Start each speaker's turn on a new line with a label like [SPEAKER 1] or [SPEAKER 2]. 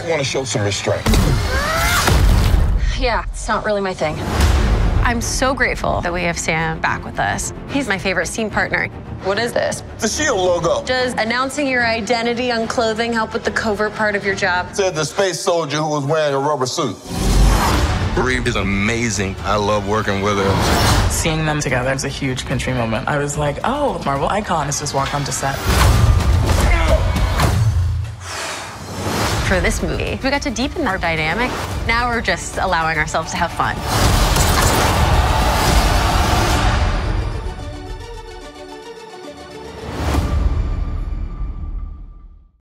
[SPEAKER 1] might want to show some restraint.
[SPEAKER 2] Yeah, it's not really my thing.
[SPEAKER 3] I'm so grateful that we have Sam back with us. He's my favorite scene partner.
[SPEAKER 2] What is this?
[SPEAKER 1] The Shield logo
[SPEAKER 2] Does announcing your identity on clothing help with the covert part of your job?
[SPEAKER 1] said the space soldier who was wearing a rubber suit.
[SPEAKER 4] Brie is amazing. I love working with her.
[SPEAKER 5] Seeing them together was a huge country moment. I was like, oh, Marvel icon has just walked onto set.
[SPEAKER 3] For this movie, we got to deepen our dynamic. Now we're just allowing ourselves to have fun.